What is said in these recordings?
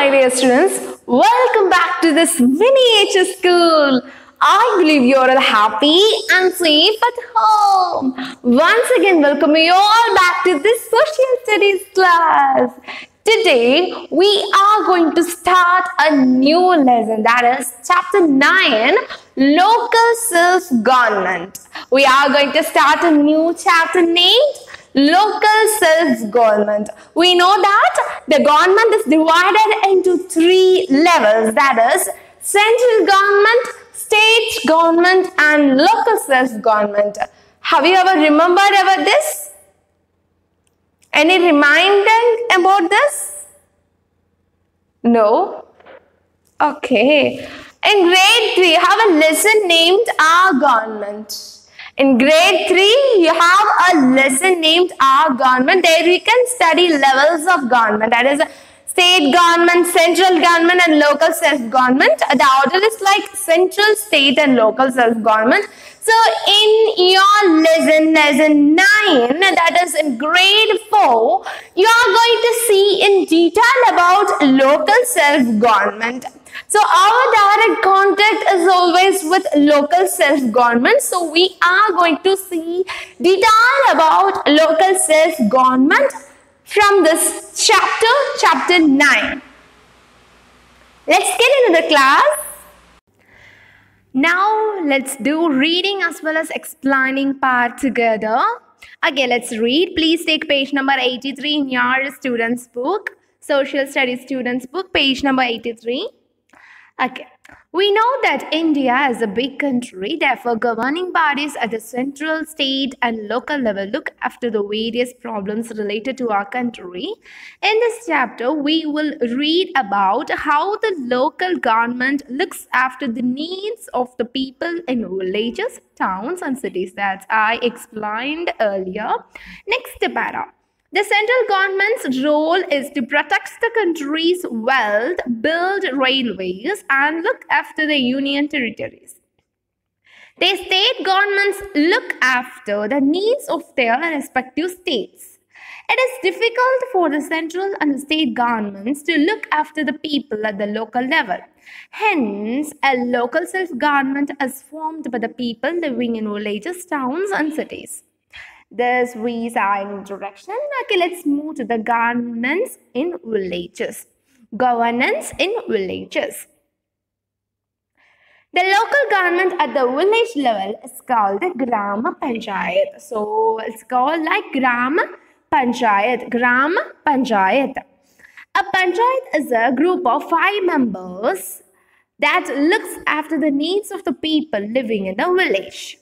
my dear students. Welcome back to this miniature school. I believe you're all happy and safe at home. Once again, welcome you all back to this social studies class. Today, we are going to start a new lesson that is chapter 9 Local Self Government. We are going to start a new chapter named local self-government. We know that the government is divided into three levels that is central government, state government and local self-government. Have you ever remembered about this? Any reminding about this? No? Okay. In grade 3, you have a lesson named Our Government. In grade 3, you have a lesson named Our Government. There you can study levels of government. That is state government, central government and local self-government. The order is like central, state and local self-government. So in your lesson, lesson 9, that is in grade 4, you are going to see in detail about local self-government. So our direct contact is always with local self-government. So we are going to see detail about local self-government from this chapter, chapter 9. Let's get into the class. Now let's do reading as well as explaining part together. Okay, let's read. Please take page number 83 in your student's book. Social Studies student's book, page number 83. Okay. We know that India is a big country, therefore, governing bodies at the central, state, and local level look after the various problems related to our country. In this chapter, we will read about how the local government looks after the needs of the people in villages, towns, and cities that I explained earlier. Next para. The central government's role is to protect the country's wealth, build railways, and look after the union territories. The state governments look after the needs of their respective states. It is difficult for the central and the state governments to look after the people at the local level. Hence, a local self government is formed by the people living in villages, towns, and cities. This we saw in introduction. Okay, let's move to the governance in villages. Governance in villages. The local government at the village level is called the Gram Panchayat. So it's called like Gram Panchayat. Gram Panchayat. A panchayat is a group of five members that looks after the needs of the people living in the village.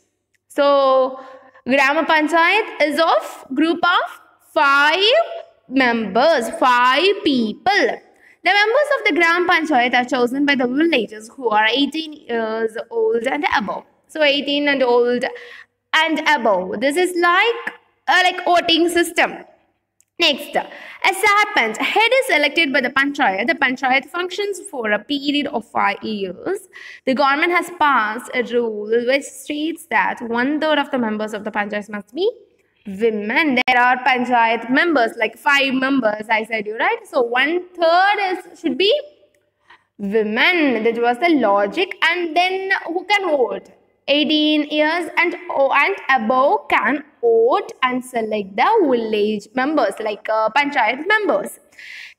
So Grama Panchayat is of group of five members, five people. The members of the Gram Panchayat are chosen by the villagers who are 18 years old and above. So 18 and old and above. This is like a like voting system. Next, a sarpanch head is elected by the panchayat. The panchayat functions for a period of five years. The government has passed a rule which states that one third of the members of the panchayat must be women. There are panchayat members, like five members. I said you right. So one third is should be women. That was the logic. And then who can vote? 18 years and, and above can vote and select the village members like uh, panchayat members.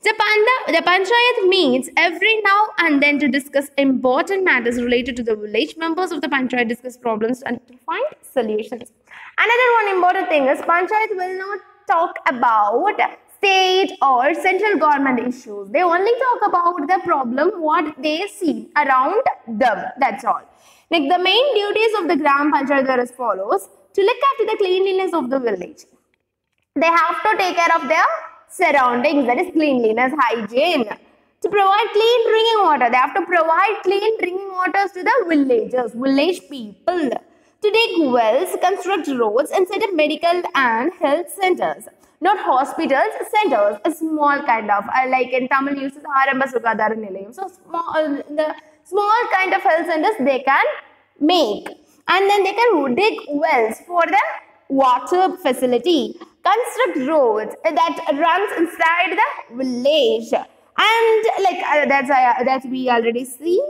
The, panda, the panchayat meets every now and then to discuss important matters related to the village members of the panchayat discuss problems and to find solutions. Another one important thing is panchayat will not talk about state or central government issues. They only talk about the problem what they see around them. That's all. Like the main duties of the Gram Panchayat are as follows. To look after the cleanliness of the village. They have to take care of their surroundings, that is cleanliness, hygiene. To provide clean drinking water, they have to provide clean drinking waters to the villagers, village people. To dig wells, construct roads and set up medical and health centers. Not hospitals, centers, a small kind of, uh, like in Tamil uses Aramba Sukadara Nilayam. So small, uh, the small kind of health centers they can make. And then they can dig wells for the water facility construct roads that runs inside the village. And like uh, that's uh, that we already see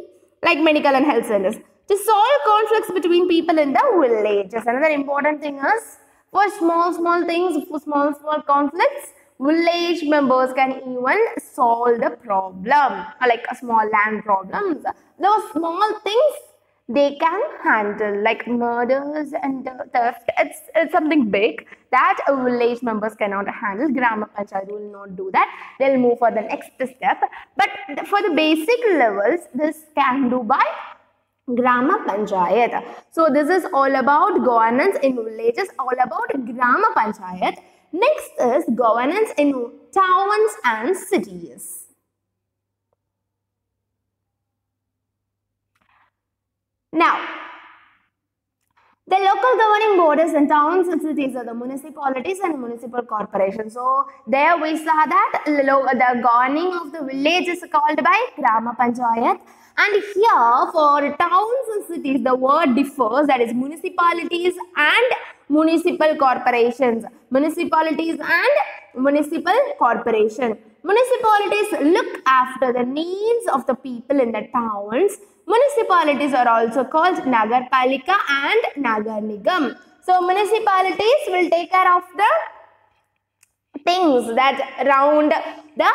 like medical and health centers. To solve conflicts between people in the villages. Another important thing is for small small things for small small conflicts village members can even solve the problem. Like a small land problems. Those small things they can handle like murders and theft. It's, it's something big that village members cannot handle. Grama panchayat will not do that. They'll move for the next step. But for the basic levels this can do by Grama Panchayat. So this is all about governance in villages, all about Grama Panchayat. Next is governance in towns and cities. Now, the local governing bodies in towns and cities are the municipalities and municipal corporations. So there we saw that the governing of the village is called by Grama Panchayat. And here for towns and cities the word differs that is municipalities and municipal corporations. Municipalities and municipal corporation. Municipalities look after the needs of the people in the towns Municipalities are also called Nagarpalika and Nagar Nigam. So municipalities will take care of the things that round the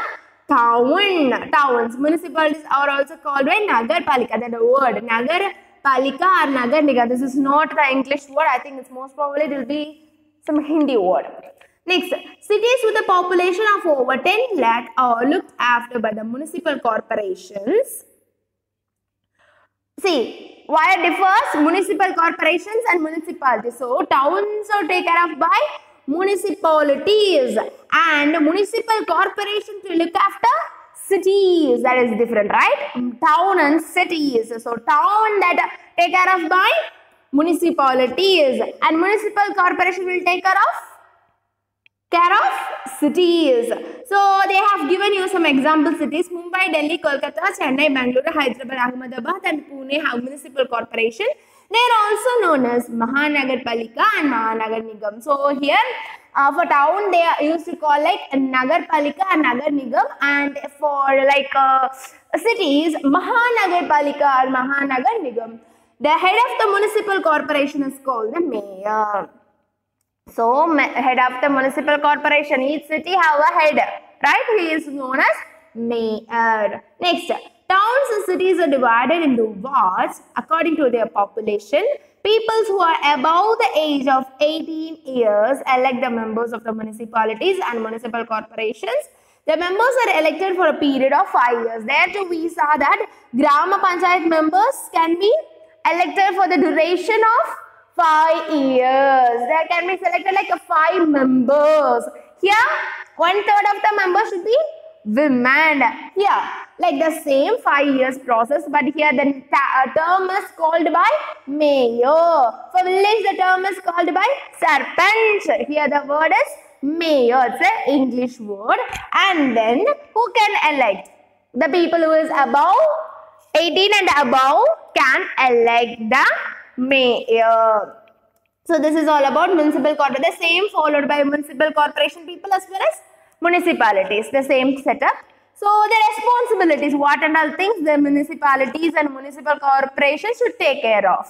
town. Towns. Municipalities are also called by Nagarpalika. That word Nagar Palika or Nagar Nigam. This is not the English word. I think it's most probably it will be some Hindi word. Next, cities with a population of over 10 lakh are looked after by the municipal corporations. See, why it differs municipal corporations and municipalities. So, towns are taken care of by municipalities and municipal corporations will look after cities. That is different, right? Town and cities. So, town that take care of by municipalities and municipal corporation will take care of care of cities. So they have given you some example cities Mumbai, Delhi, Kolkata, Chennai, Bangalore, Hyderabad, Ahmedabad and Pune have municipal corporation. They are also known as Mahanagarpalika and Mahanagar Nigam. So here uh, for town they are used to call like Nagarpalika and Nagar Nigam and for like uh, cities Mahanagarpalika or Mahanagar Nigam. The head of the municipal corporation is called the mayor. So, head of the municipal corporation, each city have a head, right? He is known as mayor. Next, towns and cities are divided into wards according to their population. Peoples who are above the age of 18 years elect the members of the municipalities and municipal corporations. The members are elected for a period of 5 years. There too we saw that Grama Panchayat members can be elected for the duration of five years. There can be selected like five members. Here, one third of the members should be women. Here, like the same five years process, but here the uh, term is called by mayor. For village, the term is called by sarpanch. Here, the word is mayor. It's an English word. And then, who can elect? The people who is above 18 and above can elect the mayor. So this is all about municipal corporation. The same followed by municipal corporation people as well as municipalities. The same setup. So the responsibilities, what and all things the municipalities and municipal corporations should take care of.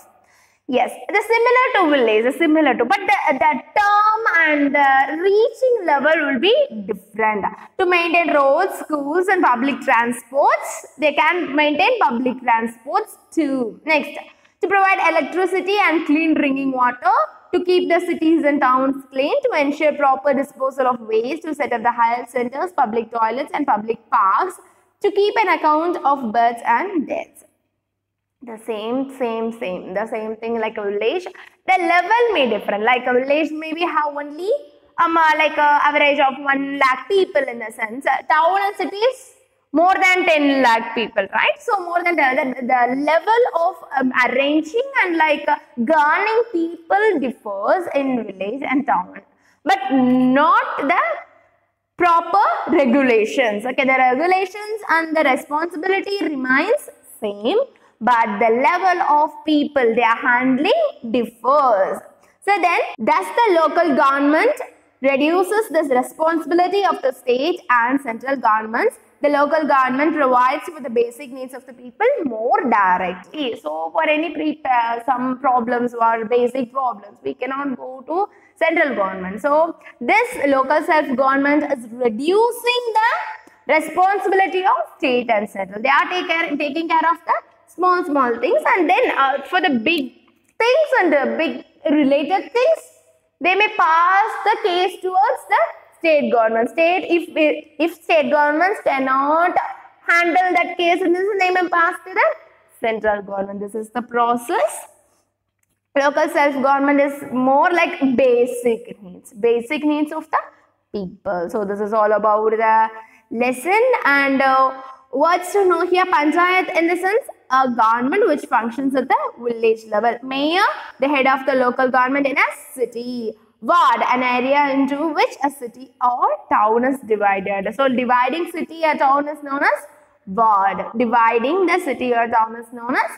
Yes, the similar to village, similar to, but the, the term and the reaching level will be different. To maintain roads, schools and public transports, they can maintain public transports too. Next, to provide electricity and clean drinking water, to keep the cities and towns clean, to ensure proper disposal of waste, to set up the health centers, public toilets and public parks, to keep an account of births and deaths. The same, same, same, the same thing like a village. The level may differ. Like a village maybe have only um, uh, like a average of 1 lakh people in a sense. Town and cities more than 10 lakh people, right? So more than the, the, level of um, arranging and like uh, garnering people differs in village and town, but not the proper regulations. Okay, the regulations and the responsibility remains same, but the level of people they are handling differs. So then, does the local government reduces this responsibility of the state and central governments the local government provides for the basic needs of the people more directly. So for any pre uh, some problems or basic problems, we cannot go to central government. So this local self-government is reducing the responsibility of state and central. They are take care, taking care of the small, small things and then uh, for the big things and the big related things, they may pass the case towards the state government. State, if, if state governments cannot handle that case, and this they may pass to the central government. This is the process. Local self-government is more like basic needs, basic needs of the people. So this is all about the lesson and uh, what's to know here panchayat in the sense a government which functions at the village level. Mayor, the head of the local government in a city. Ward, an area into which a city or town is divided. So dividing city or town is known as ward. Dividing the city or town is known as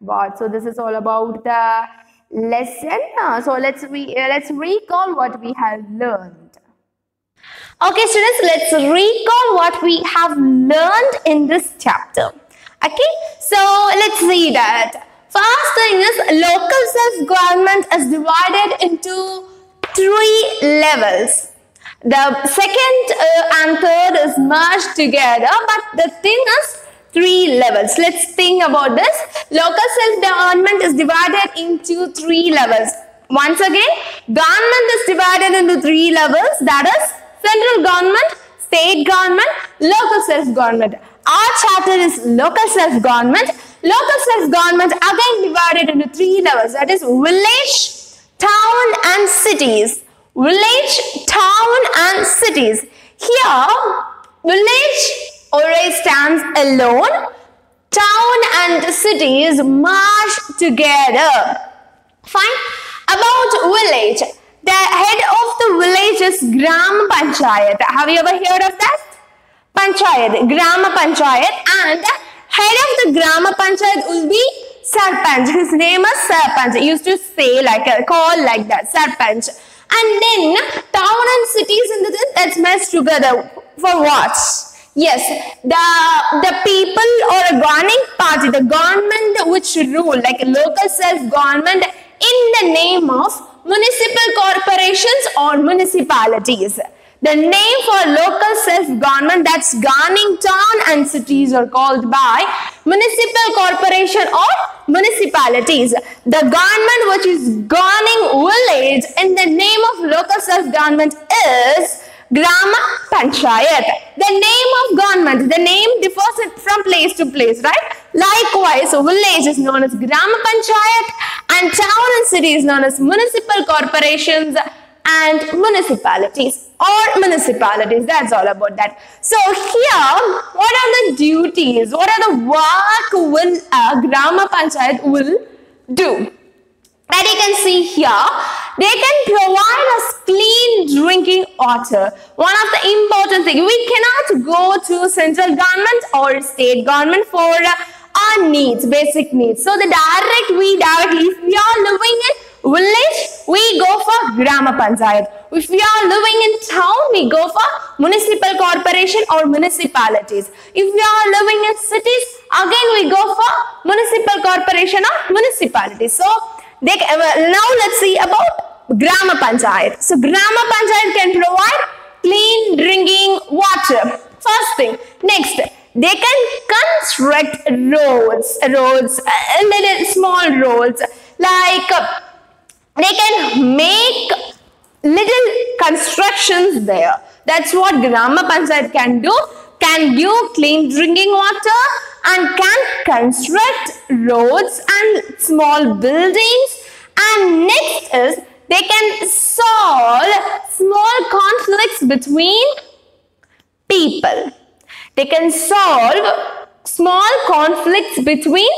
ward. So this is all about the lesson. Uh, so let's re uh, let's recall what we have learned. Okay, students, let's recall what we have learned in this chapter. Okay, so let's see that. First thing is local self-government is divided into three levels. The second uh, and third is merged together, but the thing is three levels. Let's think about this. Local self-government is divided into three levels. Once again, government is divided into three levels. That is central government, state government, local self-government. Our chapter is local self-government. Local self-government again divided into three levels. That is village, town and cities. Village, town and cities. Here, village always stands alone. Town and cities merge together. Fine. About village. The head of the village is Gram Panchayat. Have you ever heard of that? Panchayat, Gram Panchayat and head of the Gram Panchayat will be Sarpanch. His name is Sarpanch. He used to say like a call like that, Sarpanch. And then town and cities in the that's meshed together for what? Yes, the the people or a governing party, the government which rule like a local self-government in the name of municipal corporations or municipalities. The name for local self-government that's governing town and cities are called by municipal corporation or municipalities. The government which is governing village in the name of local self-government is Grama Panchayat. The name of government, the name differs from place to place, right? Likewise, a village is known as Grama Panchayat and town and city is known as municipal corporations and municipalities or municipalities. That's all about that. So here, what are the duties? What are the work will a Grama Panchayat will do? That you can see here, they can provide us clean drinking water. One of the important things, we cannot go to central government or state government for our needs, basic needs. So the direct, we directly, we are living in village, we go for Grama Panchayat. If we are living in town, we go for municipal corporation or municipalities. If we are living in cities, again we go for municipal corporation or municipalities. So they, now let's see about Grama Panchayat. So Grama Panchayat can provide clean drinking water. First thing. Next, they can construct roads, roads, uh, little small roads. Like uh, they can make little constructions there. That's what Grama Panchayat can do. Can give clean drinking water and can construct roads and small buildings. And next is they can solve small conflicts between people. They can solve small conflicts between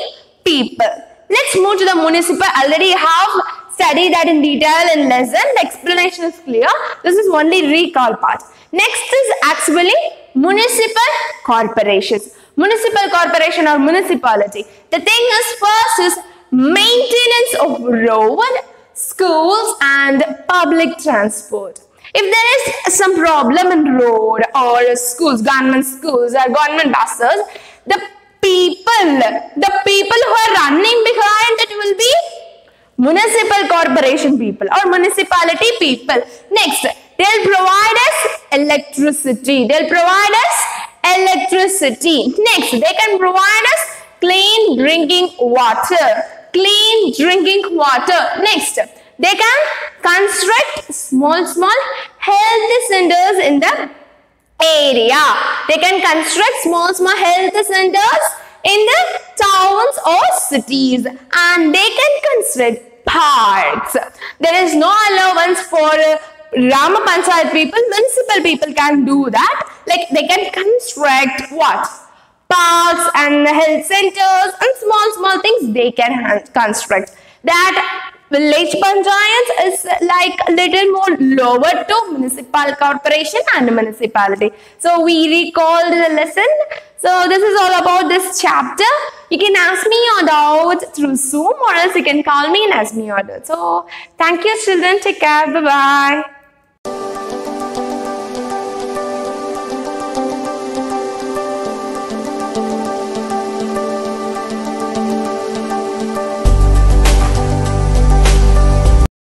people. Let's move to the municipal. Already have studied that in detail in lesson. The explanation is clear. This is only recall part. Next is actually municipal corporations municipal corporation or municipality. The thing is first is maintenance of road, schools and public transport. If there is some problem in road or schools, government schools or government buses, the people, the people who are running behind it will be municipal corporation people or municipality people. Next, they'll provide us electricity. They'll provide us electricity. Next, they can provide us clean drinking water. Clean drinking water. Next, they can construct small, small health centers in the area. They can construct small, small health centers in the towns or cities and they can construct parks. There is no allowance for uh, Grama Panchayat people, municipal people can do that. Like they can construct what? Parks and health centers and small, small things they can construct. That village panchayat is like a little more lower to municipal corporation and municipality. So we recalled the lesson. So this is all about this chapter. You can ask me your doubts through Zoom or else you can call me and ask me your doubts. So thank you children. Take care. Bye-bye.